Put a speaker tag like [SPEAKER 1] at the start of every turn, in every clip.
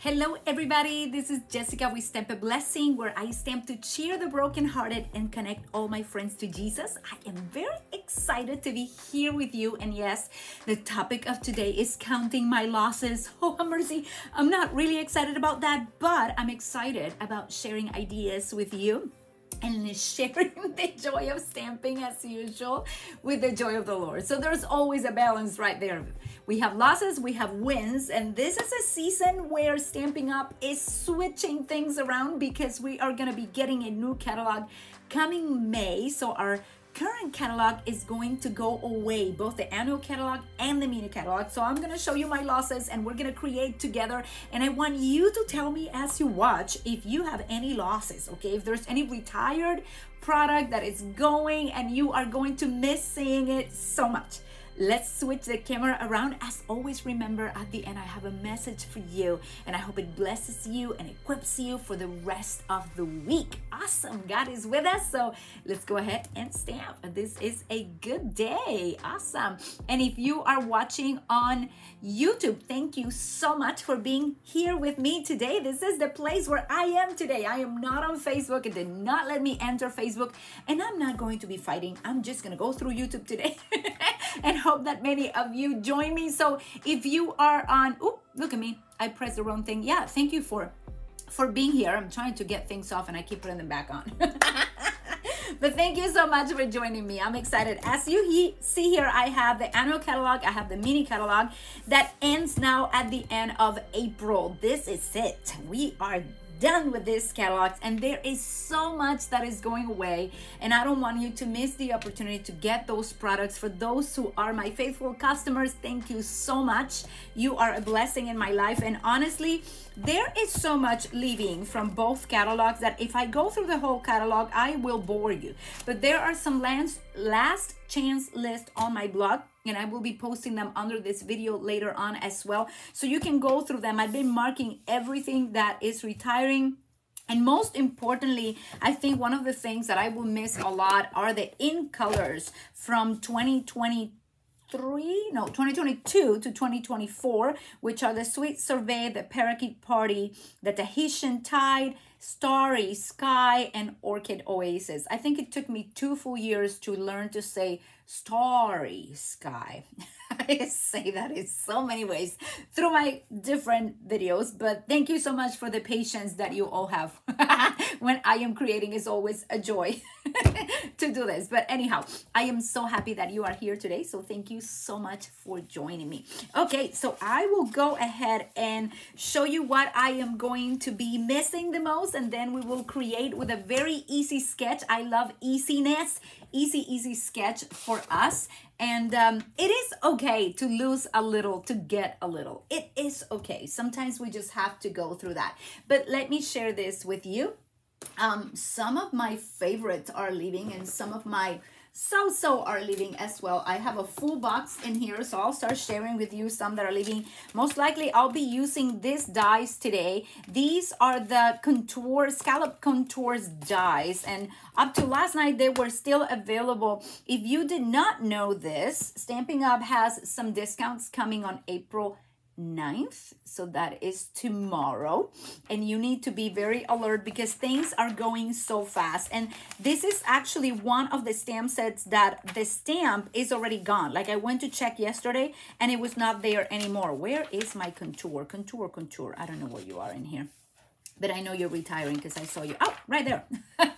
[SPEAKER 1] Hello, everybody. This is Jessica with Stamp a Blessing, where I stamp to cheer the brokenhearted and connect all my friends to Jesus. I am very excited to be here with you. And yes, the topic of today is counting my losses. Oh, mercy. I'm not really excited about that, but I'm excited about sharing ideas with you and sharing the joy of stamping as usual with the joy of the Lord. So there's always a balance right there. We have losses, we have wins, and this is a season where stampin' Up is switching things around because we are going to be getting a new catalog coming May. So our current catalog is going to go away, both the annual catalog and the mini catalog. So I'm gonna show you my losses and we're gonna create together. And I want you to tell me as you watch if you have any losses, okay? If there's any retired product that is going and you are going to miss seeing it so much. Let's switch the camera around. As always, remember at the end, I have a message for you, and I hope it blesses you and equips you for the rest of the week. Awesome. God is with us. So let's go ahead and stamp. This is a good day. Awesome. And if you are watching on YouTube, thank you so much for being here with me today. This is the place where I am today. I am not on Facebook. It did not let me enter Facebook, and I'm not going to be fighting. I'm just going to go through YouTube today and hope that many of you join me. So if you are on, oop, look at me, I pressed the wrong thing. Yeah, thank you for for being here. I'm trying to get things off and I keep putting them back on. but thank you so much for joining me. I'm excited. As you he see here, I have the annual catalog, I have the mini catalog that ends now at the end of April. This is it. We are done with this catalogs and there is so much that is going away and I don't want you to miss the opportunity to get those products for those who are my faithful customers. Thank you so much. You are a blessing in my life and honestly there is so much leaving from both catalogs that if I go through the whole catalog I will bore you. But there are some last last chance list on my blog and I will be posting them under this video later on as well. So you can go through them. I've been marking everything that is retiring. And most importantly, I think one of the things that I will miss a lot are the in colors from 2020 three no 2022 to 2024 which are the sweet sorbet the parakeet party the tahitian tide starry sky and orchid oasis i think it took me two full years to learn to say starry sky I say that in so many ways through my different videos, but thank you so much for the patience that you all have when I am creating. is always a joy to do this. But anyhow, I am so happy that you are here today. So thank you so much for joining me. Okay, so I will go ahead and show you what I am going to be missing the most, and then we will create with a very easy sketch. I love easiness easy, easy sketch for us. And um, it is okay to lose a little, to get a little. It is okay. Sometimes we just have to go through that. But let me share this with you. Um, some of my favorites are leaving and some of my so so are leaving as well. I have a full box in here so i'll start sharing with you some that are leaving. Most likely i'll be using these dies today. These are the contour scallop contours dies and up to last night they were still available. If you did not know this stampin' up has some discounts coming on april 9th so that is tomorrow. And you need to be very alert because things are going so fast. And this is actually one of the stamp sets that the stamp is already gone. Like i went to check yesterday and it was not there anymore. Where is my contour? Contour contour. I don't know where you are in here. But i know you're retiring because i saw you. Oh right there.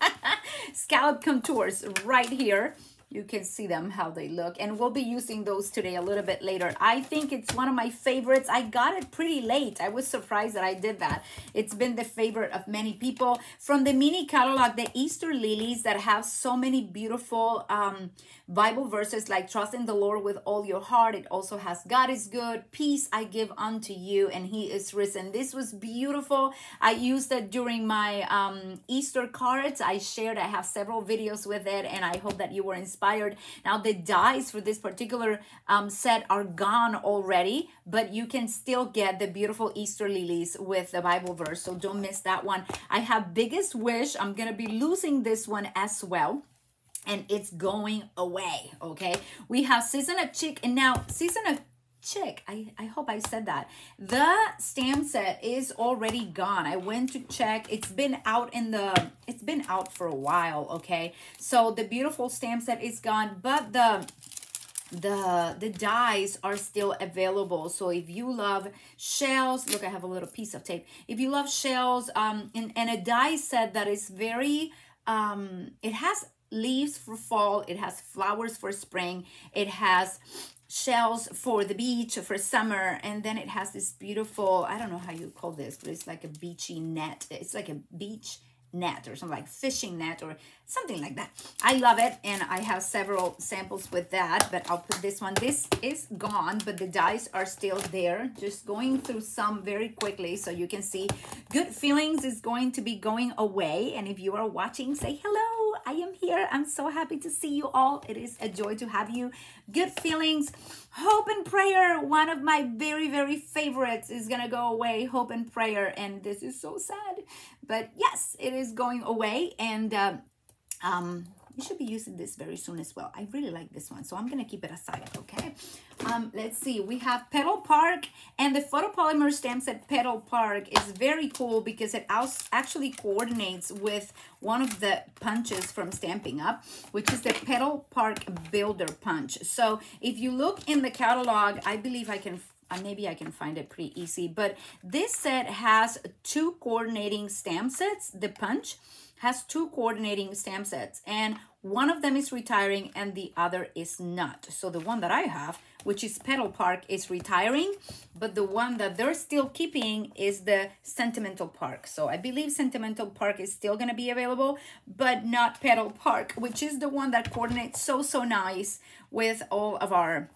[SPEAKER 1] Scallop contours right here you can see them how they look. And we'll be using those today a little bit later. I think it's one of my favorites. I got it pretty late. I was surprised that i did that. It's been the favorite of many people. From the mini catalog the easter lilies that have so many beautiful um, bible verses like trust in the lord with all your heart. It also has god is good. Peace i give unto you and he is risen. This was beautiful. I used it during my um, easter cards. I shared i have several videos with it and i hope that you were inspired inspired. Now the dies for this particular um, set are gone already, but you can still get the beautiful Easter lilies with the Bible verse. So don't miss that one. I have Biggest Wish. I'm going to be losing this one as well and it's going away okay we have season of chick and now season of chick. I, I hope I said that. The stamp set is already gone. I went to check. It's been out in the, it's been out for a while, okay? So the beautiful stamp set is gone, but the the the dies are still available so if you love shells look i have a little piece of tape if you love shells um and, and a die set that is very um it has leaves for fall it has flowers for spring it has shells for the beach for summer and then it has this beautiful i don't know how you call this but it's like a beachy net it's like a beach net or something like fishing net or something like that. I love it and I have several samples with that, but I'll put this one. This is gone, but the dies are still there. Just going through some very quickly so you can see Good Feelings is going to be going away. And if you are watching, say hello. I am here. I'm so happy to see you all. It is a joy to have you. Good Feelings, Hope and Prayer, one of my very, very favorites is going to go away. Hope and Prayer. And this is so sad. But yes, it is going away. And uh, um, you should be using this very soon as well. I really like this one, so I'm going to keep it aside, okay? Um, let's see. We have Petal Park, and the photopolymer stamp set Petal Park is very cool because it actually coordinates with one of the punches from Stampin' Up, which is the Petal Park Builder Punch. So if you look in the catalog, I believe I can uh, maybe I can find it pretty easy, but this set has two coordinating stamp sets, the punch, has two coordinating stamp sets and one of them is retiring and the other is not. So the one that I have, which is Petal Park, is retiring, but the one that they're still keeping is the Sentimental Park. So I believe Sentimental Park is still going to be available, but not Petal Park, which is the one that coordinates so, so nice with all of our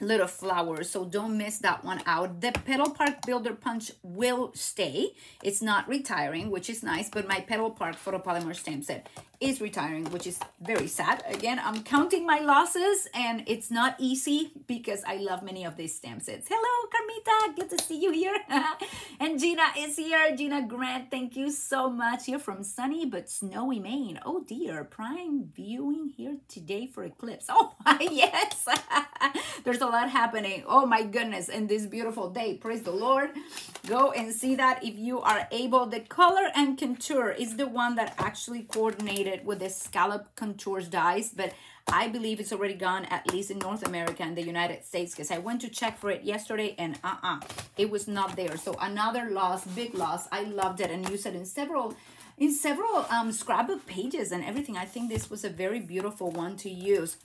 [SPEAKER 1] little flowers so don't miss that one out. The petal park builder punch will stay. It's not retiring which is nice but my petal park photopolymer stamp set is retiring, which is very sad. Again, I'm counting my losses and it's not easy because I love many of these stamp sets. Hello, Carmita. Good to see you here. and Gina is here. Gina Grant, thank you so much. Here from sunny but snowy Maine. Oh dear, prime viewing here today for eclipse. Oh, yes. There's a lot happening. Oh my goodness. And this beautiful day. Praise the Lord. Go and see that if you are able. The color and contour is the one that actually coordinated it with the scallop contours dies, but I believe it's already gone, at least in North America and the United States, because I went to check for it yesterday and uh-uh, it was not there. So another loss, big loss. I loved it and used it in several in several um, scrapbook pages and everything. I think this was a very beautiful one to use.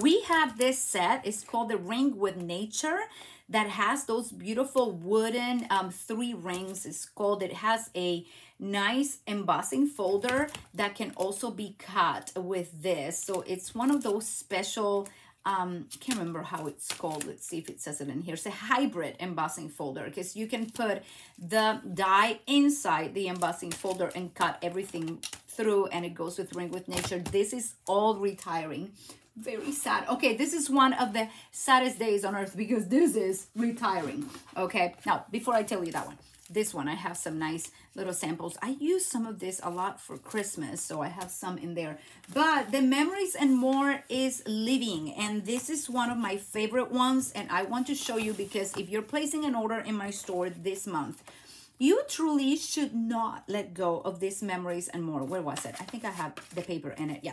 [SPEAKER 1] We have this set. It's called the Ring with Nature that has those beautiful wooden um, three rings. It's called, it has a nice embossing folder that can also be cut with this. So it's one of those special, um, can't remember how it's called. Let's see if it says it in here. It's a hybrid embossing folder because you can put the die inside the embossing folder and cut everything through and it goes with Ring with Nature. This is all retiring very sad okay this is one of the saddest days on earth because this is retiring okay now before i tell you that one this one. I have some nice little samples. I use some of this a lot for christmas so i have some in there. But the memories and more is living and this is one of my favorite ones and i want to show you because if you're placing an order in my store this month you truly should not let go of these memories and more. Where was it? I think i have the paper in it. Yeah.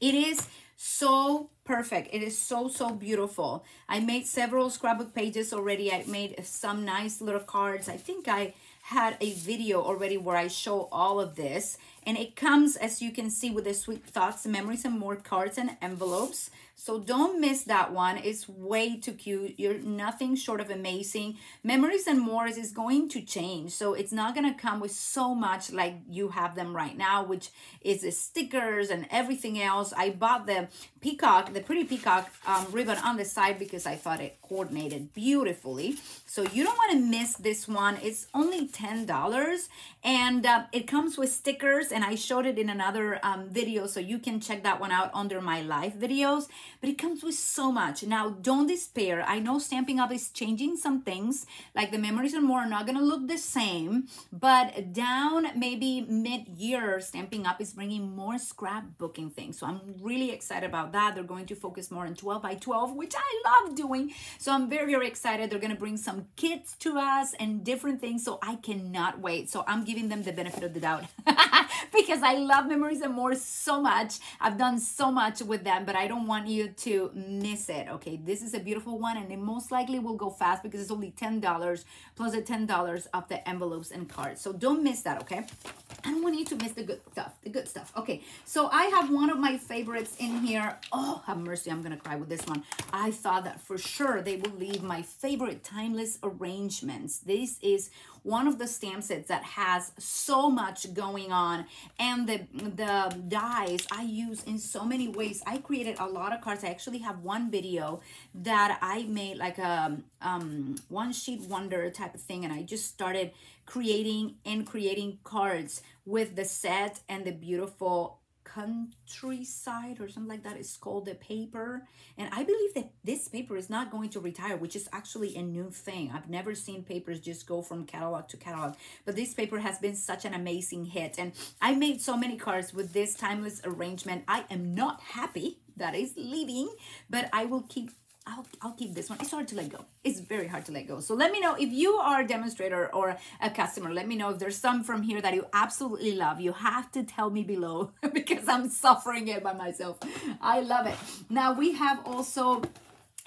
[SPEAKER 1] It is so perfect. It is so, so beautiful. I made several scrapbook pages already. I made some nice little cards. I think I had a video already where I show all of this. And it comes, as you can see, with the Sweet Thoughts, Memories, and More cards and envelopes. So don't miss that one. It's way too cute. You're nothing short of amazing. Memories and More is going to change. So it's not going to come with so much like you have them right now, which is the stickers and everything else. I bought the peacock, the pretty peacock um, ribbon on the side because I thought it coordinated beautifully. So you don't want to miss this one. It's only $10 and uh, it comes with stickers and I showed it in another um, video so you can check that one out under my live videos but it comes with so much. Now don't despair. I know Stampin' Up! is changing some things like the memories and more are not gonna look the same but down maybe mid-year Stampin' Up! is bringing more scrapbooking things. So I'm really excited about that. They're going to focus more on 12 by 12 which I love doing. So I'm very very excited. They're gonna bring some kits to us and different things so I cannot wait. So I'm giving them the benefit of the doubt because I love Memories and More so much. I've done so much with them, but I don't want you to miss it. Okay, this is a beautiful one and it most likely will go fast because it's only $10 plus the $10 of the envelopes and cards. So don't miss that, okay? I don't want you to miss the good stuff, the good stuff. Okay, so I have one of my favorites in here. Oh, have mercy, I'm gonna cry with this one. I thought that for sure they will leave my favorite timeless arrangements. This is one of the stamp sets that has so much going on and the the dies I use in so many ways I created a lot of cards I actually have one video that I made like a um, one sheet wonder type of thing and I just started creating and creating cards with the set and the beautiful countryside or something like that. Is called the paper. And i believe that this paper is not going to retire which is actually a new thing. I've never seen papers just go from catalog to catalog. But this paper has been such an amazing hit. And i made so many cards with this timeless arrangement. I am not happy that is leaving but i will keep I'll, I'll keep this one. It's hard to let go. It's very hard to let go. So let me know if you are a demonstrator or a customer. Let me know if there's some from here that you absolutely love. You have to tell me below because I'm suffering it by myself. I love it. Now we have also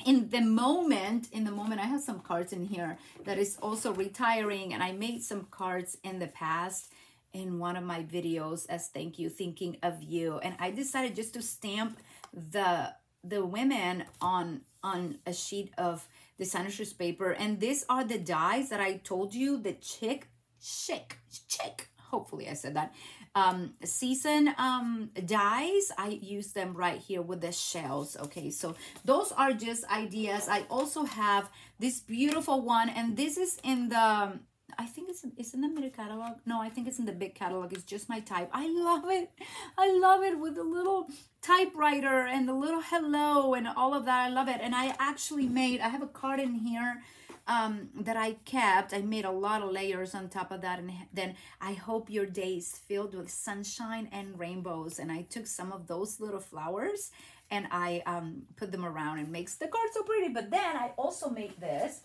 [SPEAKER 1] in the moment in the moment i have some cards in here that is also retiring and i made some cards in the past in one of my videos as thank you thinking of you and i decided just to stamp the the women on on a sheet of the designer's paper. And these are the dies that I told you the chick chick chick hopefully I said that. Um season um dies I use them right here with the shells. Okay so those are just ideas. I also have this beautiful one and this is in the I think it's, it's in the middle catalog. No, I think it's in the big catalog. It's just my type. I love it. I love it with the little typewriter and the little hello and all of that. I love it. And I actually made, I have a card in here um, that I kept. I made a lot of layers on top of that. And then I hope your day is filled with sunshine and rainbows. And I took some of those little flowers and I um, put them around and makes the card so pretty. But then I also made this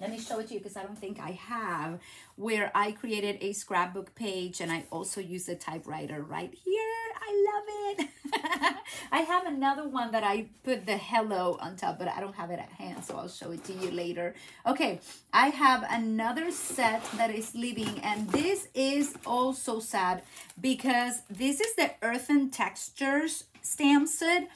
[SPEAKER 1] let me show it to you because I don't think I have, where I created a scrapbook page and I also use a typewriter right here. I love it. I have another one that I put the hello on top, but I don't have it at hand, so I'll show it to you later. Okay, I have another set that is leaving, and this is also sad because this is the Earthen Textures stamp set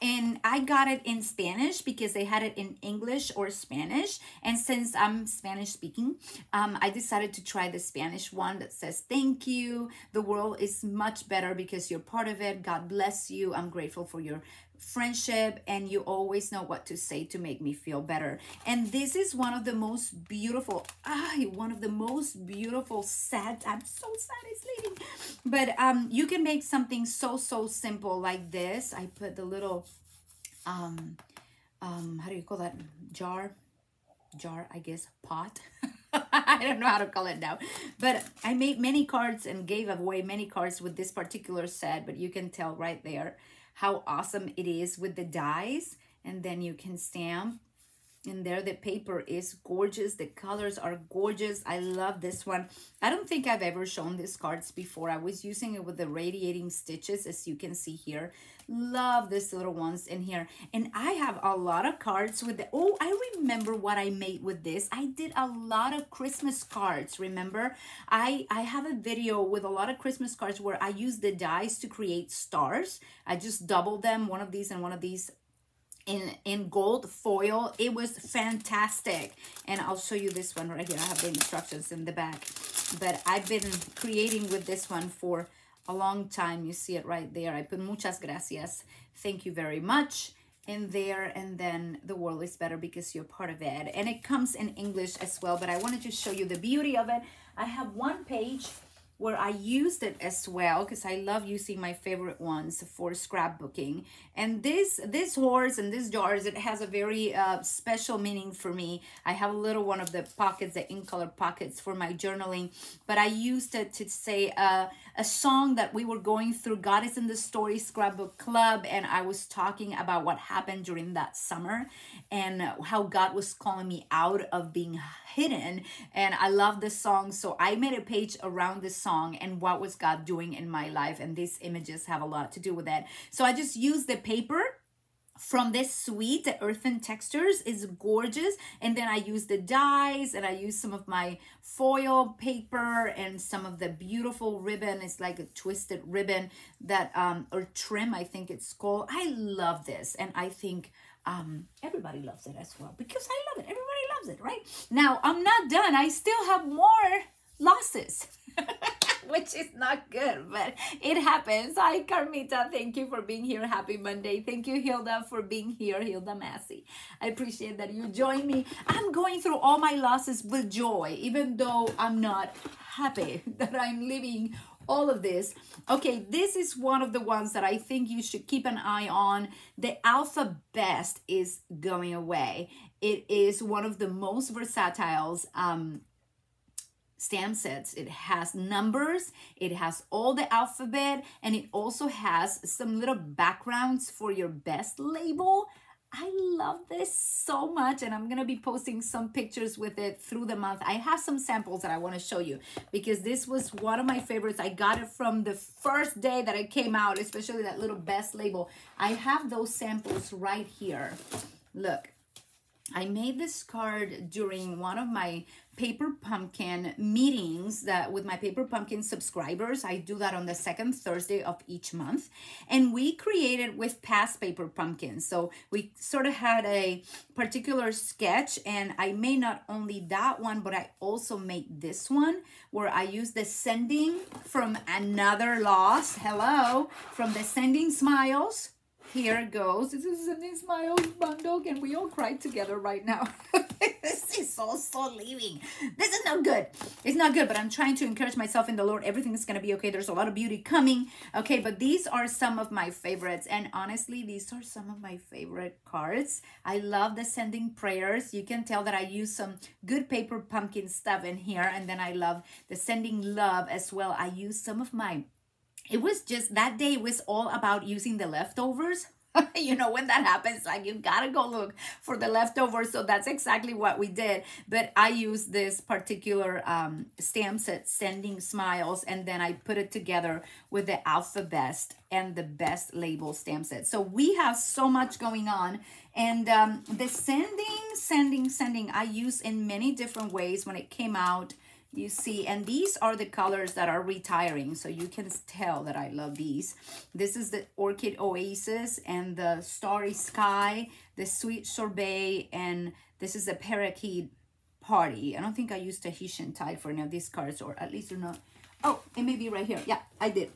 [SPEAKER 1] and I got it in Spanish because they had it in English or Spanish. And since I'm Spanish speaking um, I decided to try the Spanish one that says thank you. The world is much better because you're part of it. God bless you. I'm grateful for your friendship and you always know what to say to make me feel better. And this is one of the most beautiful ah one of the most beautiful sets i'm so sad it's leaving. But um you can make something so so simple like this. I put the little um um how do you call that? Jar? Jar i guess pot. I don't know how to call it now. But I made many cards and gave away many cards with this particular set, but you can tell right there how awesome it is with the dies and then you can stamp and there. The paper is gorgeous. The colors are gorgeous. I love this one. I don't think i've ever shown these cards before. I was using it with the radiating stitches as you can see here. Love these little ones in here. And i have a lot of cards with the oh i remember what i made with this. I did a lot of christmas cards remember? I i have a video with a lot of christmas cards where i use the dies to create stars. I just double them one of these and one of these in in gold foil. It was fantastic. And i'll show you this one right here. I have the instructions in the back. But i've been creating with this one for a long time. You see it right there. I put muchas gracias. Thank you very much in there. And then the world is better because you're part of it. And it comes in english as well but i wanted to show you the beauty of it. I have one page where I used it as well because I love using my favorite ones for scrapbooking. And this this horse and this jars, it has a very uh, special meaning for me. I have a little one of the pockets, the ink color pockets for my journaling, but I used it to say uh, a song that we were going through. God is in the Story Scrapbook Club, and I was talking about what happened during that summer and how God was calling me out of being hidden. And I love this song, so I made a page around this song song and what was God doing in my life. And these images have a lot to do with that. So I just used the paper from this suite the earthen textures is gorgeous and then i use the dies and i use some of my foil paper and some of the beautiful ribbon. It's like a twisted ribbon that um or trim i think it's called. I love this and i think um everybody loves it as well because i love it. Everybody loves it right? Now i'm not done. I still have more losses which is not good, but it happens. Hi, Carmita. Thank you for being here. Happy Monday. Thank you, Hilda, for being here. Hilda Massey. I appreciate that you join me. I'm going through all my losses with joy, even though I'm not happy that I'm living all of this. Okay, this is one of the ones that I think you should keep an eye on. The Alpha Best is going away. It is one of the most versatile um, stamp sets. It has numbers, it has all the alphabet, and it also has some little backgrounds for your best label. I love this so much and I'm to be posting some pictures with it through the month. I have some samples that I want to show you because this was one of my favorites. I got it from the first day that it came out, especially that little best label. I have those samples right here. Look, I made this card during one of my paper pumpkin meetings that with my paper pumpkin subscribers. I do that on the second thursday of each month. And we created with past paper pumpkins so we sort of had a particular sketch and i made not only that one but i also made this one where i use the sending from another loss. Hello? From the sending smiles here goes. This is Sending Smiles bundle. Can we all cry together right now? this is also leaving. This is not good. It's not good, but I'm trying to encourage myself in the Lord. Everything is going to be okay. There's a lot of beauty coming. Okay, but these are some of my favorites. And honestly, these are some of my favorite cards. I love the sending prayers. You can tell that I use some good paper pumpkin stuff in here. And then I love the sending love as well. I use some of my it was just that day was all about using the leftovers. You know when that happens like you gotta go look for the leftovers. So that's exactly what we did. But i used this particular um, stamp set sending smiles and then i put it together with the alpha best and the best label stamp set. So we have so much going on. And um, the sending sending sending i use in many different ways when it came out you see and these are the colors that are retiring so you can tell that i love these. This is the orchid oasis and the starry sky the sweet sorbet and this is the parakeet party. I don't think i used tahitian tide for any of these cards or at least they're not oh it may be right here. Yeah i did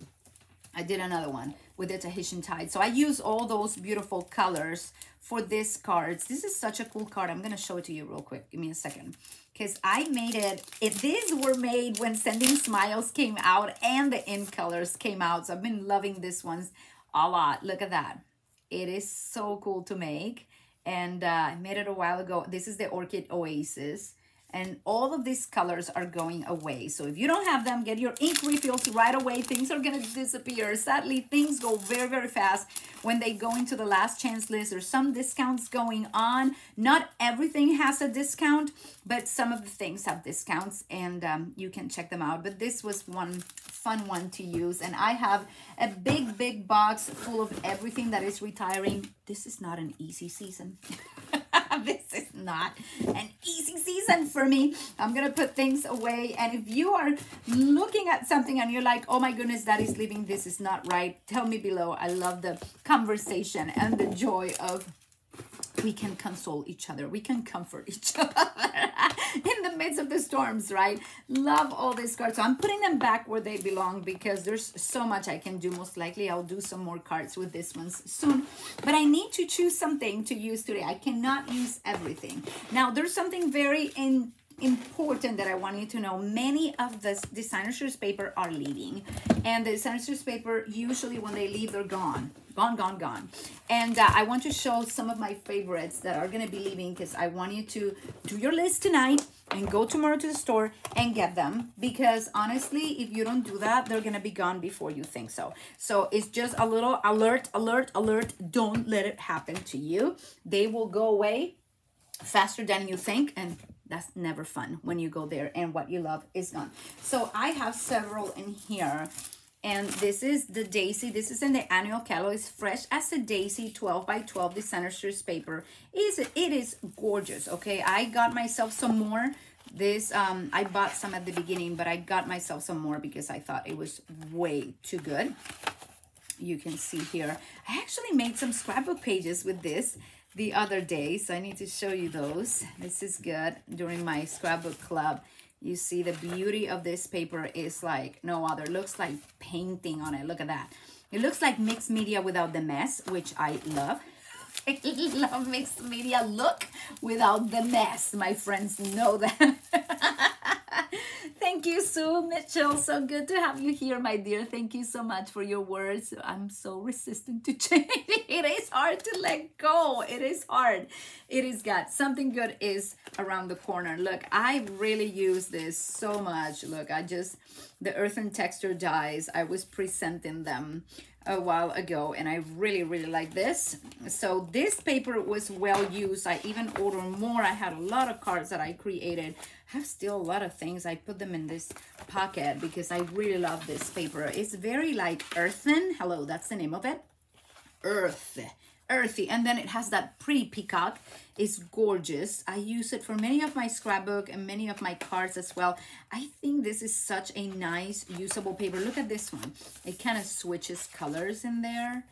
[SPEAKER 1] i did another one with the tahitian tide so i use all those beautiful colors for this cards this is such a cool card i'm going to show it to you real quick give me a second because I made it, these were made when Sending Smiles came out and the in colors came out. So I've been loving this ones a lot. Look at that. It is so cool to make. And uh, I made it a while ago. This is the Orchid Oasis and all of these colors are going away. So if you don't have them, get your ink refills right away. Things are going to disappear. Sadly, things go very, very fast when they go into the last chance list. There's some discounts going on. Not everything has a discount, but some of the things have discounts and um, you can check them out. But this was one fun one to use. And I have a big, big box full of everything that is retiring. This is not an easy season. this is not an easy season for me. I'm going to put things away. And if you are looking at something and you're like, oh my goodness, that is leaving, this is not right, tell me below. I love the conversation and the joy of we can console each other. We can comfort each other in the midst of the storms, right? Love all these cards. So I'm putting them back where they belong because there's so much I can do. Most likely I'll do some more cards with this ones soon. But I need to choose something to use today. I cannot use everything. Now, there's something very in important that I want you to know. Many of the designer series paper are leaving. And the designer series paper, usually when they leave, they're gone. Gone, gone, gone. And uh, I want to show some of my favorites that are going to be leaving because I want you to do your list tonight and go tomorrow to the store and get them. Because honestly, if you don't do that, they're going to be gone before you think so. So it's just a little alert, alert, alert. Don't let it happen to you. They will go away faster than you think and that's never fun when you go there and what you love is gone. So I have several in here and this is the Daisy. This is in the annual catalog. It's fresh as a Daisy 12 by 12 designer series paper. Is, it is gorgeous, okay? I got myself some more. This, um, I bought some at the beginning, but I got myself some more because I thought it was way too good. You can see here. I actually made some scrapbook pages with this the other day, so I need to show you those. This is good during my scrapbook club. You see the beauty of this paper is like no other. Looks like painting on it. Look at that. It looks like mixed media without the mess, which I love. I love mixed media look without the mess. My friends know that. Thank you, Sue Mitchell. So good to have you here, my dear. Thank you so much for your words. I'm so resistant to change. It is hard to let go. It is hard. It is God. Something good is around the corner. Look, I really use this so much. Look, I just, the earthen texture dies. I was presenting them a while ago and I really really like this so this paper was well used I even ordered more I had a lot of cards that I created I have still a lot of things I put them in this pocket because I really love this paper. It's very like earthen. Hello that's the name of it. Earth. Earthy. And then it has that pretty peacock. It's gorgeous. I use it for many of my scrapbook and many of my cards as well. I think this is such a nice usable paper. Look at this one. It kind of switches colors in there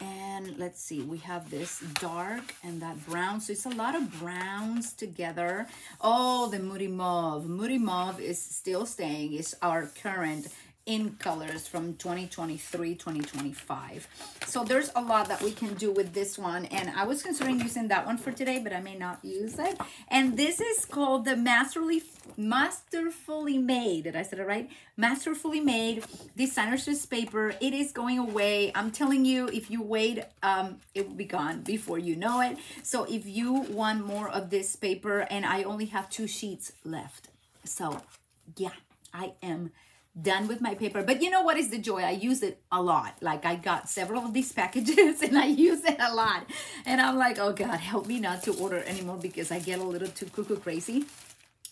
[SPEAKER 1] and let's see we have this dark and that brown. So it's a lot of browns together. Oh the moody mauve moody mauve is still staying is our current in colors from 2023 2025 so there's a lot that we can do with this one and i was considering using that one for today but i may not use it. And this is called the masterly masterfully made. Did i say it right? Masterfully made designer's paper. It is going away. I'm telling you if you wait um it will be gone before you know it. So if you want more of this paper and i only have two sheets left. So yeah i am done with my paper. But you know what is the joy? I use it a lot. Like I got several of these packages and I use it a lot. And I'm like, oh God, help me not to order anymore because I get a little too cuckoo crazy.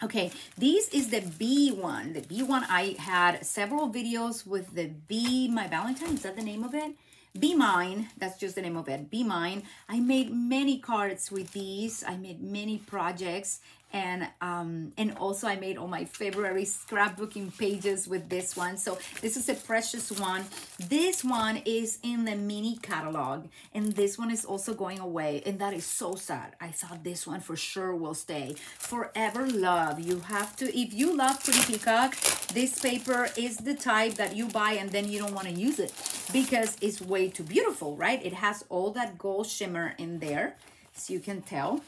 [SPEAKER 1] Okay, this is the B one. The B one, I had several videos with the B, my Valentine, is that the name of it? Be Mine, that's just the name of it, Be Mine. I made many cards with these. I made many projects and um and also i made all my february scrapbooking pages with this one. So this is a precious one. This one is in the mini catalog and this one is also going away and that is so sad. I thought this one for sure will stay. Forever love. You have to if you love pretty peacock this paper is the type that you buy and then you don't want to use it because it's way too beautiful right? It has all that gold shimmer in there so you can tell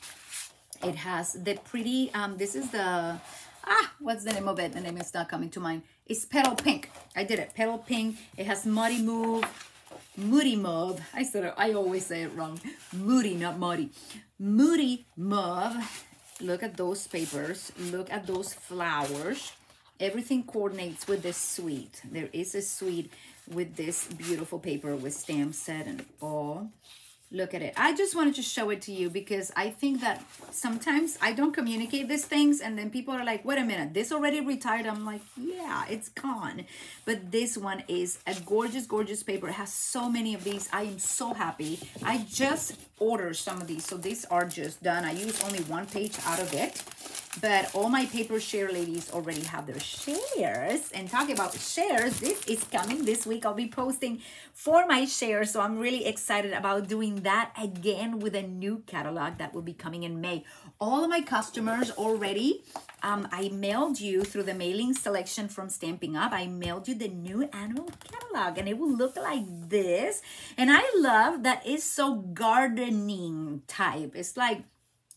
[SPEAKER 1] it has the pretty, um, this is the, ah, what's the name of it? The name is not coming to mind. It's Petal Pink. I did it, Petal Pink. It has Muddy Move, Moody Mauve. I said it, I always say it wrong. Moody, not Muddy. Moody Mauve. Look at those papers. Look at those flowers. Everything coordinates with this suite. There is a suite with this beautiful paper with stamp set and all look at it. I just wanted to show it to you because i think that sometimes i don't communicate these things and then people are like wait a minute this already retired. I'm like yeah it's gone. But this one is a gorgeous gorgeous paper. It has so many of these. I am so happy. I just ordered some of these. So these are just done. I use only one page out of it but all my paper share ladies already have their shares. And talking about shares, this is coming this week. I'll be posting for my shares. So I'm really excited about doing that again with a new catalog that will be coming in May. All of my customers already, um, I mailed you through the mailing selection from stampin' Up. I mailed you the new annual catalog and it will look like this. And I love that it's so gardening type. It's like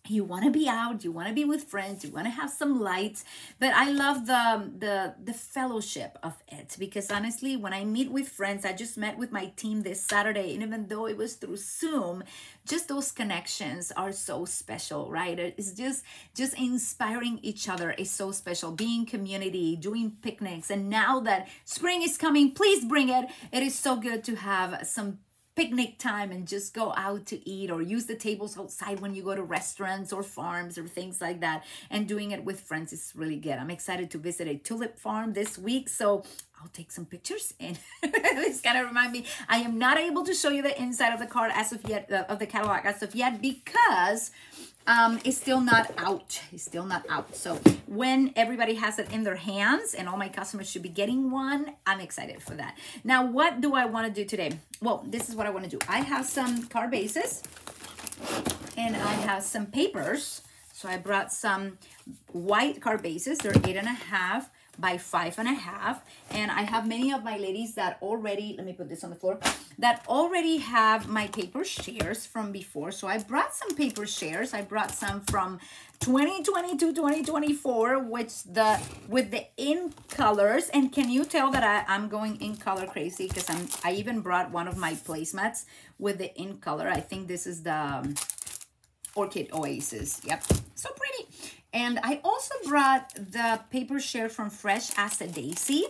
[SPEAKER 1] you want to be out you want to be with friends you want to have some lights but i love the um, the the fellowship of it because honestly when i meet with friends i just met with my team this saturday and even though it was through zoom just those connections are so special right? It's just just inspiring each other is so special. Being community doing picnics and now that spring is coming please bring it. It is so good to have some picnic time and just go out to eat or use the tables outside when you go to restaurants or farms or things like that. And doing it with friends is really good. I'm excited to visit a tulip farm this week so I'll take some pictures and kind of remind me. I am not able to show you the inside of the card as of yet uh, of the catalog as of yet because um, it's still not out. It's still not out. So when everybody has it in their hands and all my customers should be getting one, I'm excited for that. Now, what do I want to do today? Well, this is what I want to do. I have some card bases and I have some papers. So I brought some white card bases. They're eight and a half by five and a half. And I have many of my ladies that already, let me put this on the floor, that already have my paper shares from before. So I brought some paper shares. I brought some from 2022, 2024, which the with the in colors. And can you tell that I, I'm going in color crazy? Because I'm I even brought one of my placemats with the in color. I think this is the um, Orchid Oasis. Yep, so pretty. And I also brought the paper share from Fresh as a Daisy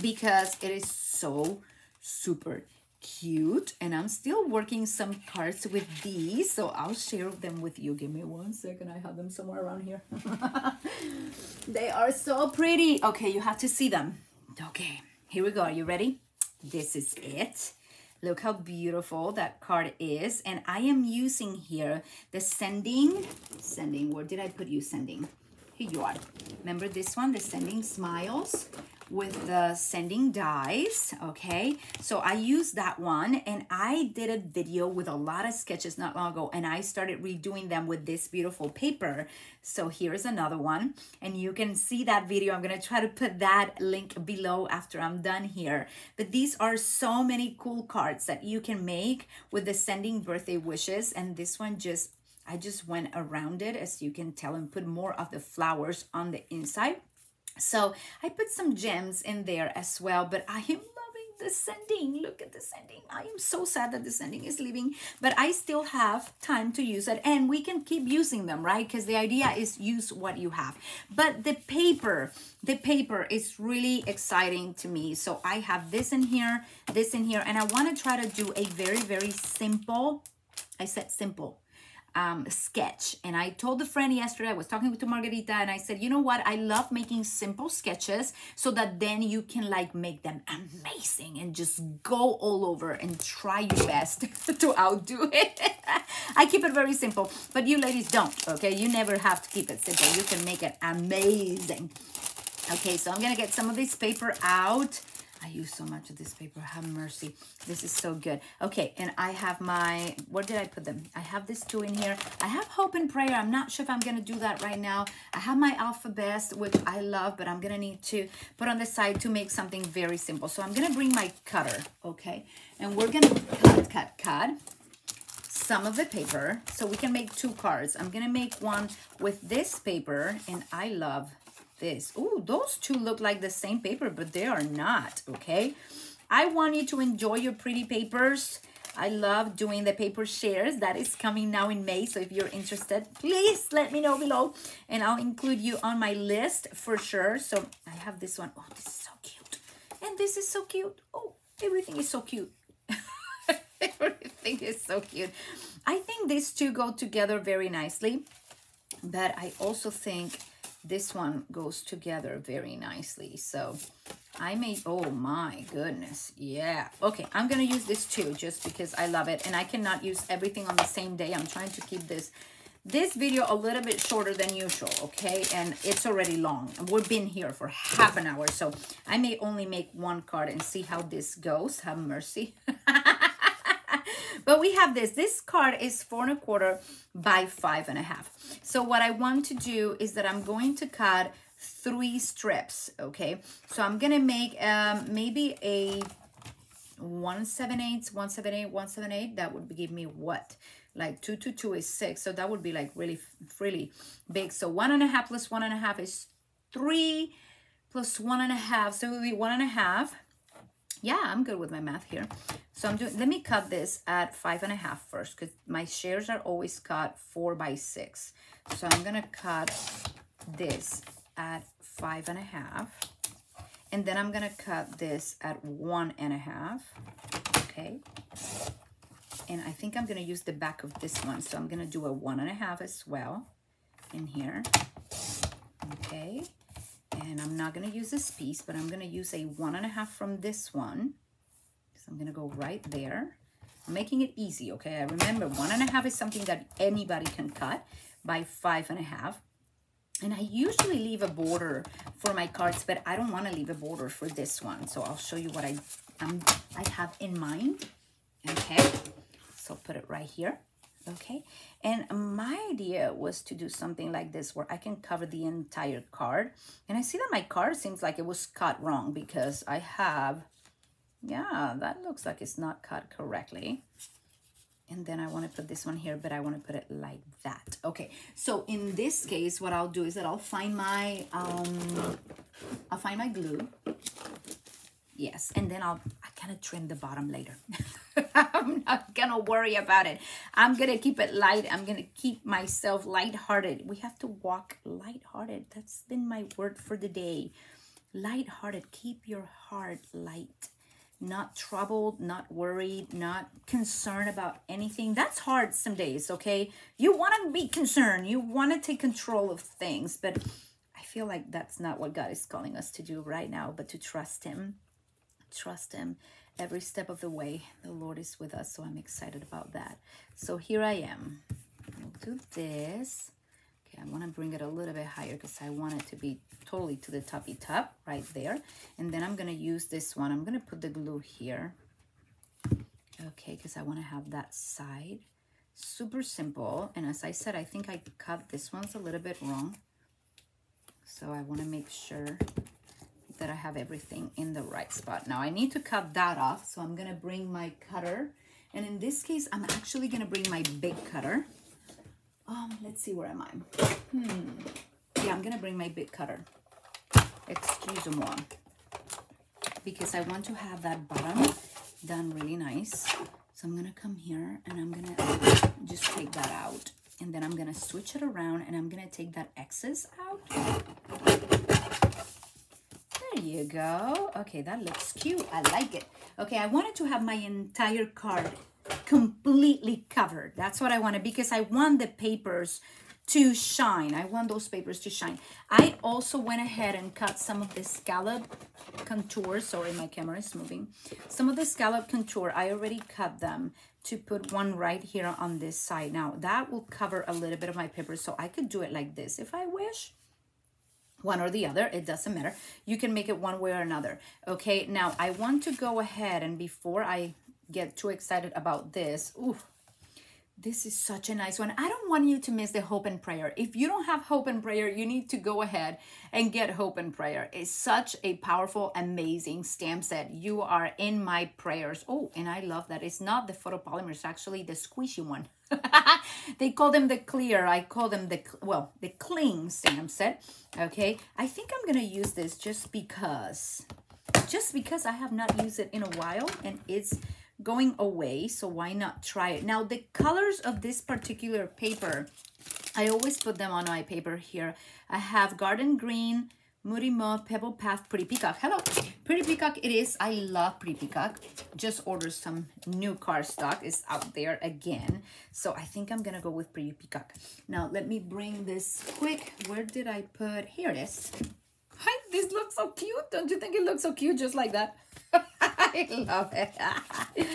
[SPEAKER 1] because it is so super cute. And I'm still working some cards with these, so I'll share them with you. Give me one second. I have them somewhere around here. they are so pretty. Okay, you have to see them. Okay, here we go. Are you ready? This is it. Look how beautiful that card is. And I am using here the sending, sending, where did I put you sending? Here you are. Remember this one, the sending smiles? With the sending dies okay? So i used that one and i did a video with a lot of sketches not long ago and i started redoing them with this beautiful paper. So here's another one and you can see that video. I'm to try to put that link below after i'm done here. But these are so many cool cards that you can make with the sending birthday wishes and this one just I just went around it as you can tell and put more of the flowers on the inside so I put some gems in there as well, but I am loving the sending. Look at the sending. I am so sad that the sending is leaving, but I still have time to use it and we can keep using them, right? Because the idea is use what you have. But the paper, the paper is really exciting to me. So I have this in here, this in here, and I want to try to do a very, very simple, I said simple, um, sketch. And I told the friend yesterday, I was talking to Margarita, and I said, you know what? I love making simple sketches so that then you can like make them amazing and just go all over and try your best to outdo it. I keep it very simple, but you ladies don't, okay? You never have to keep it simple. You can make it amazing. Okay, so I'm gonna get some of this paper out I use so much of this paper. Have mercy. This is so good. Okay, and I have my, where did I put them? I have this two in here. I have Hope and Prayer. I'm not sure if I'm going to do that right now. I have my alphabet, which I love, but I'm going to need to put on the side to make something very simple. So I'm going to bring my cutter, okay? And we're going to cut, cut, cut some of the paper so we can make two cards. I'm going to make one with this paper, and I love this. Oh, those two look like the same paper, but they are not, okay? I want you to enjoy your pretty papers. I love doing the paper shares. That is coming now in May. So if you're interested, please let me know below. And I'll include you on my list for sure. So I have this one. Oh, this is so cute. And this is so cute. Oh, everything is so cute. everything is so cute. I think these two go together very nicely. But I also think this one goes together very nicely. So I made, oh my goodness. Yeah. Okay, I'm to use this too just because I love it. And I cannot use everything on the same day. I'm trying to keep this this video a little bit shorter than usual, okay? And it's already long. And we've been here for half an hour, so I may only make one card and see how this goes. Have mercy. but we have this. This card is four and a quarter by five and a half. So what I want to do is that I'm going to cut three strips, okay? So I'm gonna make um, maybe a 178, 178, 178. That would give me what? Like two to two is six. So that would be like really, really big. So one and a half plus one and a half is three plus one and a half. So it would be one and a half. Yeah, I'm good with my math here. So I'm doing, let me cut this at five and a half first because my shares are always cut four by six. So I'm gonna cut this at five and a half. And then I'm gonna cut this at one and a half, okay? And I think I'm gonna use the back of this one. So I'm gonna do a one and a half as well in here, okay? And I'm not gonna use this piece, but I'm gonna use a one and a half from this one. So I'm gonna go right there. I'm making it easy, okay? I remember one and a half is something that anybody can cut by five and a half. And I usually leave a border for my cards, but I don't want to leave a border for this one. So I'll show you what I, um, I have in mind. Okay, so put it right here. Okay, and my idea was to do something like this where I can cover the entire card. And I see that my card seems like it was cut wrong because I have, yeah, that looks like it's not cut correctly and then I want to put this one here, but I want to put it like that. Okay, so in this case, what I'll do is that I'll find my, um, I'll find my glue. Yes, and then I'll, I kind of trim the bottom later. I'm not gonna worry about it. I'm gonna keep it light. I'm gonna keep myself lighthearted. We have to walk lighthearted. That's been my word for the day. Lighthearted. Keep your heart light not troubled, not worried, not concerned about anything. That's hard some days, okay? You want to be concerned. You want to take control of things, but I feel like that's not what God is calling us to do right now, but to trust him. Trust him every step of the way. The Lord is with us, so I'm excited about that. So here I am. We'll do this. Okay, I want to bring it a little bit higher because I want it to be totally to the toppy top right there. And then I'm going to use this one. I'm going to put the glue here. Okay, because I want to have that side. Super simple. And as I said, I think I cut this one's a little bit wrong. So I want to make sure that I have everything in the right spot. Now I need to cut that off. So I'm to bring my cutter. And in this case, I'm actually to bring my big cutter. Um, let's see, where am I? Hmm. Yeah, I'm to bring my big cutter. Excuse-moi. Because I want to have that bottom done really nice. So I'm to come here and I'm to just take that out. And then I'm to switch it around and I'm to take that excess out. You go. Okay, that looks cute. I like it. Okay, I wanted to have my entire card completely covered. That's what I wanted because I want the papers to shine. I want those papers to shine. I also went ahead and cut some of the scallop contour. Sorry, my camera is moving. Some of the scallop contour, I already cut them to put one right here on this side. Now, that will cover a little bit of my paper, so I could do it like this if I wish one or the other it doesn't matter you can make it one way or another okay now i want to go ahead and before i get too excited about this. Ooh, this is such a nice one. I don't want you to miss the hope and prayer. If you don't have hope and prayer, you need to go ahead and get hope and prayer. It's such a powerful, amazing stamp set. You are in my prayers. Oh, and I love that. It's not the photopolymer, it's actually the squishy one. they call them the clear. I call them the, well, the cling stamp set. Okay, I think I'm going to use this just because, just because I have not used it in a while and it's going away, so why not try it? Now, the colors of this particular paper, I always put them on my paper here. I have Garden Green, Moody Mauve, Pebble Path, Pretty Peacock. Hello, Pretty Peacock it is. I love Pretty Peacock. Just ordered some new cardstock. It's out there again. So I think I'm going to go with Pretty Peacock. Now, let me bring this quick. Where did I put? Here it is. Hi, this looks so cute. Don't you think it looks so cute just like that? I love it.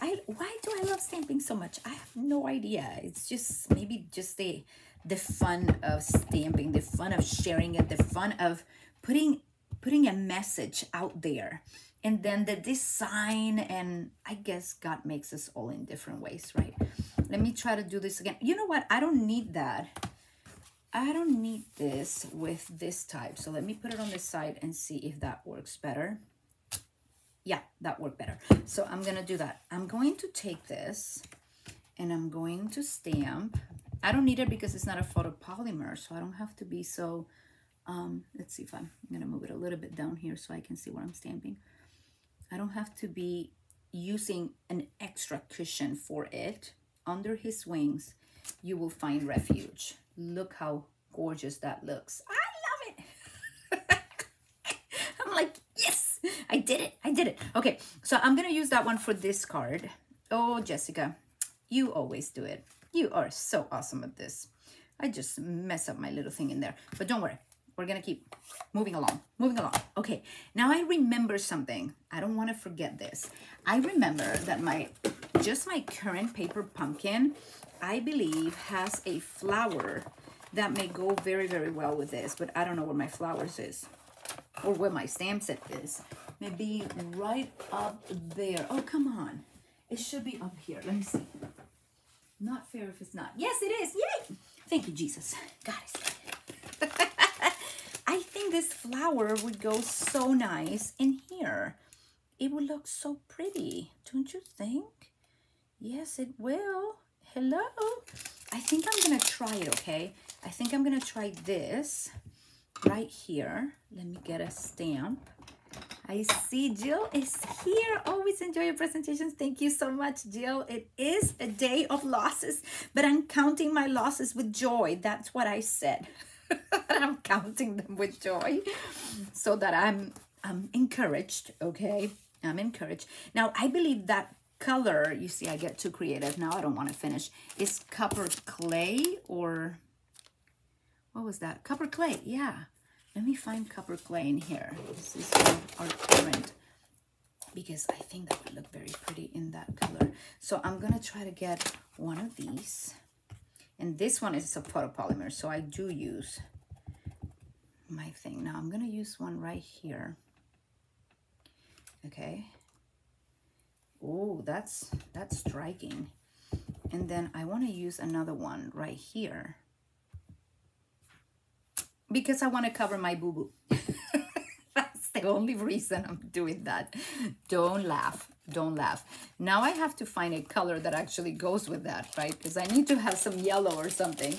[SPEAKER 1] I why do I love stamping so much? I have no idea. It's just maybe just the the fun of stamping, the fun of sharing it, the fun of putting putting a message out there. And then the design and I guess God makes us all in different ways, right? Let me try to do this again. You know what? I don't need that. I don't need this with this type. So let me put it on the side and see if that works better yeah, that worked better. So I'm going to do that. I'm going to take this and I'm going to stamp. I don't need it because it's not a photopolymer, so I don't have to be so, um, let's see if I'm, I'm to move it a little bit down here so I can see where I'm stamping. I don't have to be using an extra cushion for it. Under his wings, you will find refuge. Look how gorgeous that looks. I love it. I'm like, yes, I did it. I did it. Okay, so I'm to use that one for this card. Oh, Jessica, you always do it. You are so awesome at this. I just mess up my little thing in there. But don't worry. We're going to keep moving along. Moving along. Okay, now I remember something. I don't want to forget this. I remember that my, just my current paper pumpkin, I believe has a flower that may go very, very well with this. But I don't know where my flowers is or where my stamp set is maybe right up there. Oh, come on. It should be up here. Let me see. Not fair if it's not. Yes, it is. Yay! Thank you, Jesus. God is I think this flower would go so nice in here. It would look so pretty. Don't you think? Yes, it will. Hello? I think I'm going to try it, okay? I think I'm going to try this right here. Let me get a stamp. I see Jill is here. Always enjoy your presentations. Thank you so much, Jill. It is a day of losses, but I'm counting my losses with joy. That's what I said. I'm counting them with joy so that I'm I'm encouraged, okay? I'm encouraged. Now, I believe that color, you see, I get too creative. Now I don't want to finish. Is copper clay or what was that? Copper clay, yeah. Let me find copper clay in here. This is our current because I think that would look very pretty in that color. So I'm to try to get one of these. And this one is a photopolymer, so I do use my thing. Now I'm to use one right here. Okay. Oh, that's that's striking. And then I want to use another one right here because I want to cover my boo-boo. That's the only reason I'm doing that. Don't laugh. Don't laugh. Now I have to find a color that actually goes with that, right? Because I need to have some yellow or something.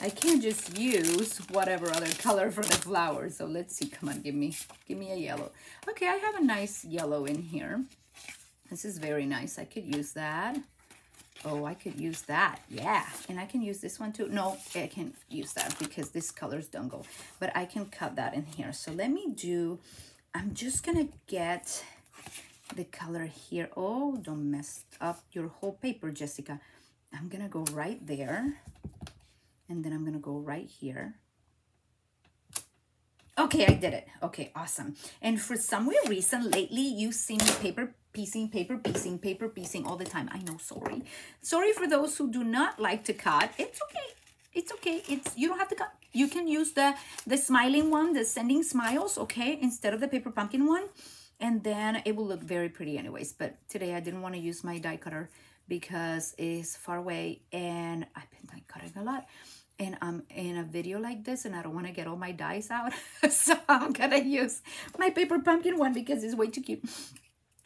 [SPEAKER 1] I can't just use whatever other color for the flower. So let's see. Come on, give me, give me a yellow. Okay, I have a nice yellow in here. This is very nice. I could use that. Oh, I could use that. Yeah. And I can use this one too. No, I can use that because this colors don't go. But I can cut that in here. So let me do, I'm just going to get the color here. Oh, don't mess up your whole paper, Jessica. I'm going to go right there. And then I'm going to go right here. Okay, I did it. Okay, awesome. And for some weird reason, lately you see me paper piecing, paper piecing, paper piecing all the time. I know, sorry. Sorry for those who do not like to cut. It's okay. It's okay. It's You don't have to cut. You can use the, the smiling one, the sending smiles, okay, instead of the paper pumpkin one. And then it will look very pretty anyways. But today I didn't want to use my die cutter because it's far away and I've been die cutting a lot and I'm in a video like this and I don't want to get all my dies out. so I'm going to use my paper pumpkin one because it's way too cute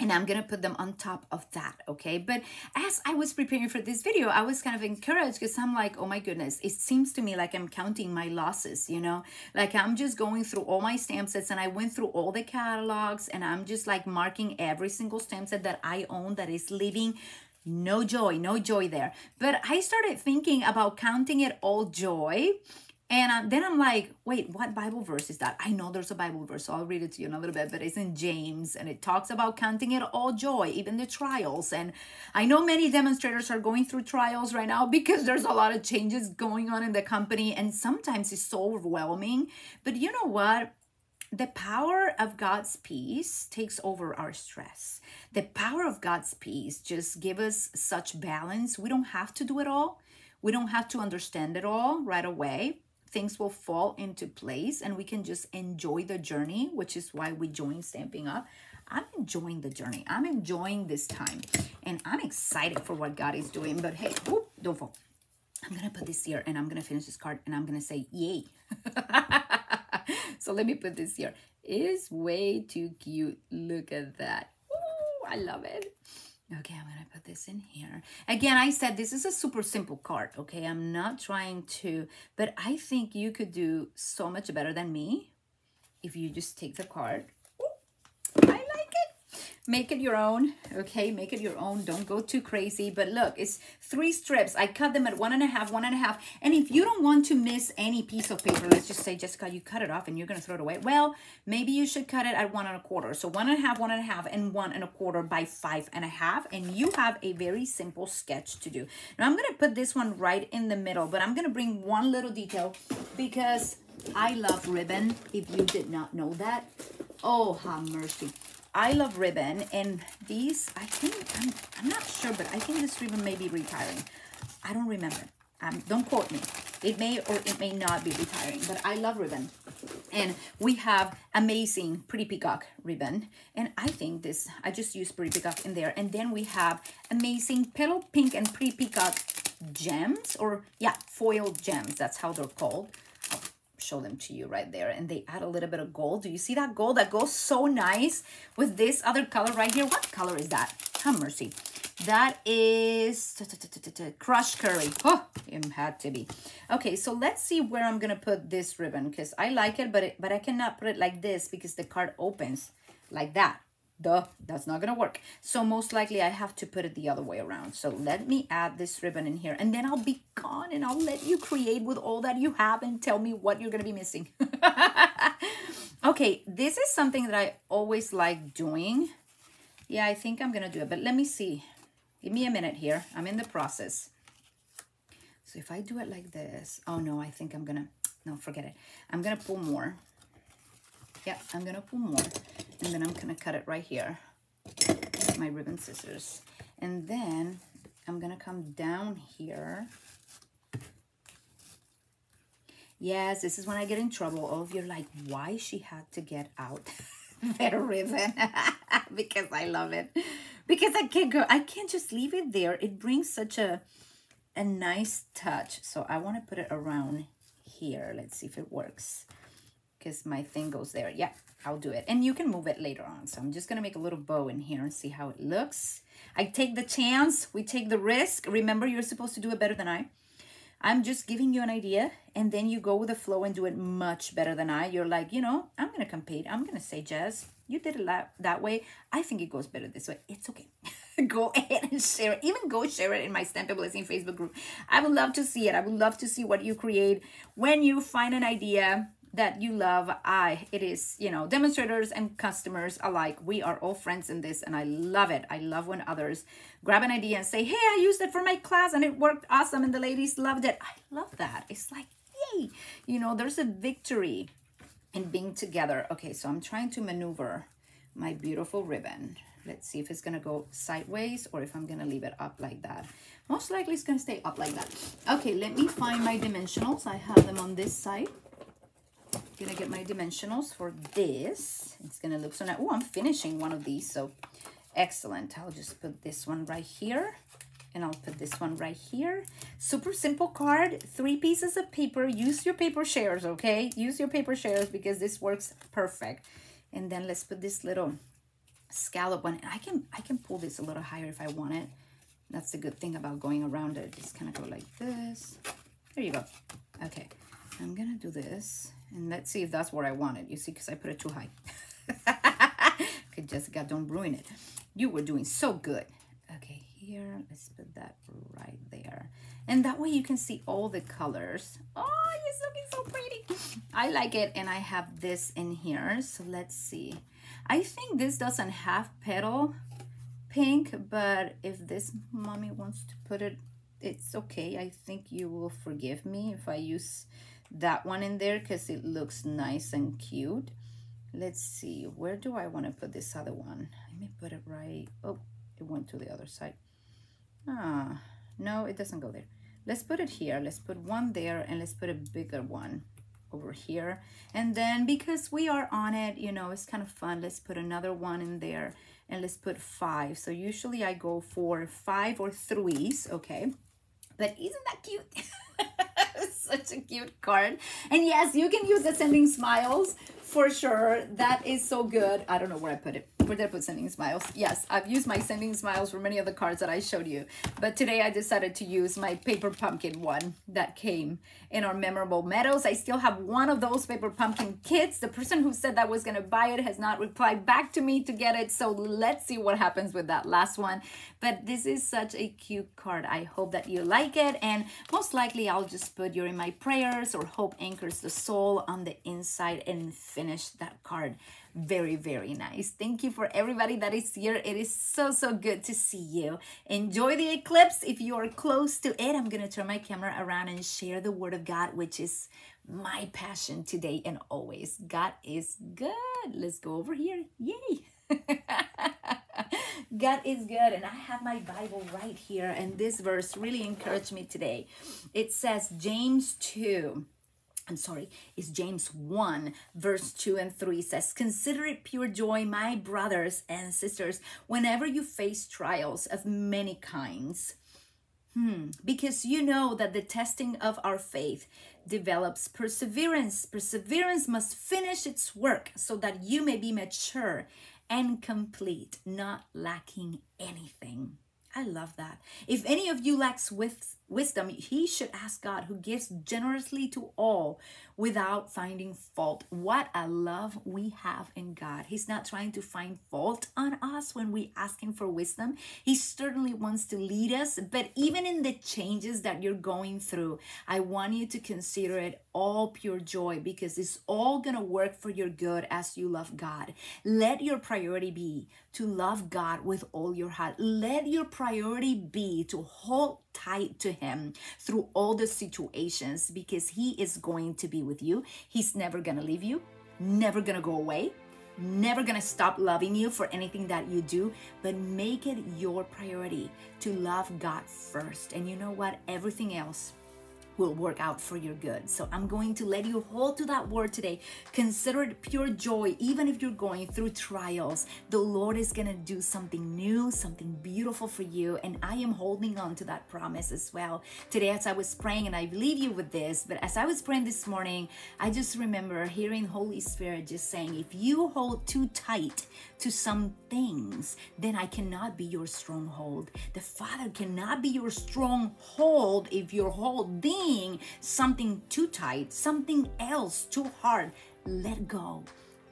[SPEAKER 1] and I'm gonna put them on top of that, okay? But as I was preparing for this video, I was kind of encouraged because I'm like, oh my goodness, it seems to me like I'm counting my losses, you know? Like I'm just going through all my stamp sets and I went through all the catalogs and I'm just like marking every single stamp set that I own that is leaving no joy, no joy there. But I started thinking about counting it all joy and then I'm like, wait, what Bible verse is that? I know there's a Bible verse, so I'll read it to you in a little bit, but it's in James and it talks about counting it all joy, even the trials. And I know many demonstrators are going through trials right now because there's a lot of changes going on in the company and sometimes it's so overwhelming. But you know what? The power of God's peace takes over our stress. The power of God's peace just give us such balance. We don't have to do it all. We don't have to understand it all right away. Things will fall into place and we can just enjoy the journey, which is why we join Stampin' Up. I'm enjoying the journey. I'm enjoying this time and I'm excited for what God is doing. But hey, whoop, don't fall. I'm going to put this here and I'm going to finish this card and I'm going to say, yay. so let me put this here. It's way too cute. Look at that. Ooh, I love it. Okay, I'm gonna put this in here. Again, I said this is a super simple card, okay? I'm not trying to, but I think you could do so much better than me if you just take the card make it your own okay? Make it your own. Don't go too crazy. But look it's three strips. I cut them at one and a half one and a half. And if you don't want to miss any piece of paper let's just say jessica you cut it off and you're going to throw it away. Well maybe you should cut it at one and a quarter. So one and a half one and a half and one and a quarter by five and a half. And you have a very simple sketch to do. Now i'm going to put this one right in the middle but i'm going to bring one little detail because i love ribbon if you did not know that. Oh have mercy I love ribbon and these, I think, I'm, I'm not sure, but I think this ribbon may be retiring. I don't remember. Um, don't quote me. It may or it may not be retiring, but I love ribbon. And we have amazing Pretty Peacock ribbon. And I think this, I just use Pretty Peacock in there. And then we have amazing Petal Pink and Pretty Peacock gems, or yeah, foil gems. That's how they're called show them to you right there. And they add a little bit of gold. Do you see that gold? That goes so nice with this other color right here. What color is that? Have mercy. That is crushed curry. Oh, it had to be. Okay, so let's see where I'm going to put this ribbon because I like it, but it, but I cannot put it like this because the card opens like that. Duh, that's not gonna work. So most likely I have to put it the other way around. So let me add this ribbon in here and then I'll be gone and I'll let you create with all that you have and tell me what you're gonna be missing. okay, this is something that I always like doing. Yeah, I think I'm gonna do it, but let me see. Give me a minute here. I'm in the process. So if I do it like this, oh no, I think I'm gonna, no, forget it. I'm gonna pull more. Yeah, I'm gonna pull more and then I'm gonna cut it right here with my ribbon scissors. And then I'm gonna come down here. Yes, this is when I get in trouble. Oh, All of you are like, why she had to get out their ribbon? because I love it. Because I can't go, I can't just leave it there. It brings such a, a nice touch. So I want to put it around here. Let's see if it works because my thing goes there. Yeah, I'll do it. And you can move it later on. So I'm just going to make a little bow in here and see how it looks. I take the chance. We take the risk. Remember, you're supposed to do it better than I. I'm just giving you an idea and then you go with the flow and do it much better than I. You're like, you know, I'm going to compete. I'm going to say, Jazz, you did it that way. I think it goes better this way. It's okay. go ahead and share it. Even go share it in my Stamp a Blessing Facebook group. I would love to see it. I would love to see what you create when you find an idea that you love i it is you know demonstrators and customers alike. We are all friends in this and i love it. I love when others grab an idea and say hey i used it for my class and it worked awesome and the ladies loved it. I love that. It's like yay! You know there's a victory in being together. Okay so i'm trying to maneuver my beautiful ribbon. Let's see if it's gonna go sideways or if i'm gonna leave it up like that. Most likely it's gonna stay up like that. Okay let me find my dimensionals. I have them on this side gonna get my dimensionals for this. It's gonna look so nice. Oh, I'm finishing one of these, so excellent. I'll just put this one right here and I'll put this one right here. Super simple card, three pieces of paper. Use your paper shares, okay? Use your paper shares because this works perfect. And then let's put this little scallop one. I can I can pull this a little higher if I want it. That's the good thing about going around it. Just kind of go like this. There you go. Okay, I'm gonna do this and let's see if that's what I wanted. You see, because I put it too high. okay, Jessica, don't ruin it. You were doing so good. Okay, here, let's put that right there. And that way you can see all the colors. Oh, it's looking so pretty. I like it. And I have this in here. So let's see. I think this doesn't have petal pink, but if this mommy wants to put it, it's okay. I think you will forgive me if I use that one in there because it looks nice and cute. let's see, where do I want to put this other one? Let me put it right. Oh, it went to the other side. Ah, no, it doesn't go there. Let's put it here. Let's put one there and let's put a bigger one over here. And then because we are on it, you know, it's kind of fun. Let's put another one in there and let's put five. So usually I go for five or threes, okay? But isn't that cute? Such a cute card. And yes, you can use the sending smiles for sure. That is so good. I don't know where I put it. Where did I put sending smiles? Yes, I've used my sending smiles for many of the cards that I showed you. But today I decided to use my paper pumpkin one that came in our memorable meadows. I still have one of those paper pumpkin kits. The person who said that was going to buy it has not replied back to me to get it. So let's see what happens with that last one. But this is such a cute card. I hope that you like it. And most likely I'll just put in my prayers or hope anchors the soul on the inside and finish that card. Very very nice. Thank you for everybody that is here. It is so so good to see you. Enjoy the eclipse. If you are close to it i'm gonna turn my camera around and share the word of god which is my passion today and always. God is good. Let's go over here. Yay God is good, and I have my Bible right here, and this verse really encouraged me today. It says, James 2, I'm sorry, is James 1, verse 2 and 3 says, Consider it pure joy, my brothers and sisters, whenever you face trials of many kinds. Hmm, because you know that the testing of our faith develops perseverance. Perseverance must finish its work so that you may be mature and complete, not lacking anything. I love that. If any of you lacks with wisdom, he should ask God who gives generously to all without finding fault. What a love we have in God. He's not trying to find fault on us when we ask him for wisdom. He certainly wants to lead us, but even in the changes that you're going through, I want you to consider it all pure joy because it's all going to work for your good as you love God. Let your priority be to love God with all your heart. Let your priority be to hold tight to him through all the situations because he is going to be with you. He's never going to leave you, never going to go away, never going to stop loving you for anything that you do, but make it your priority to love God first. And you know what? Everything else will work out for your good. So I'm going to let you hold to that word today. Consider it pure joy, even if you're going through trials. The Lord is going to do something new, something beautiful for you. And I am holding on to that promise as well. Today, as I was praying, and I leave you with this, but as I was praying this morning, I just remember hearing Holy Spirit just saying, if you hold too tight to some things, then I cannot be your stronghold. The Father cannot be your stronghold if you're holding something too tight, something else too hard, let go.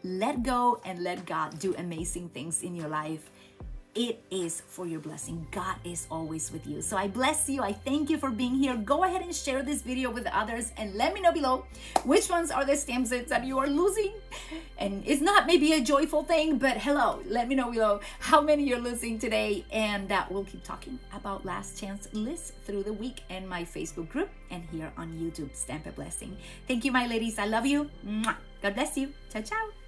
[SPEAKER 1] Let go and let God do amazing things in your life it is for your blessing. God is always with you. So I bless you. I thank you for being here. Go ahead and share this video with others and let me know below which ones are the stamps that you are losing. And it's not maybe a joyful thing, but hello, let me know below how many you're losing today. And that uh, we'll keep talking about last chance lists through the week in my Facebook group and here on YouTube, Stamp a Blessing. Thank you, my ladies. I love you. God bless you. Ciao, ciao.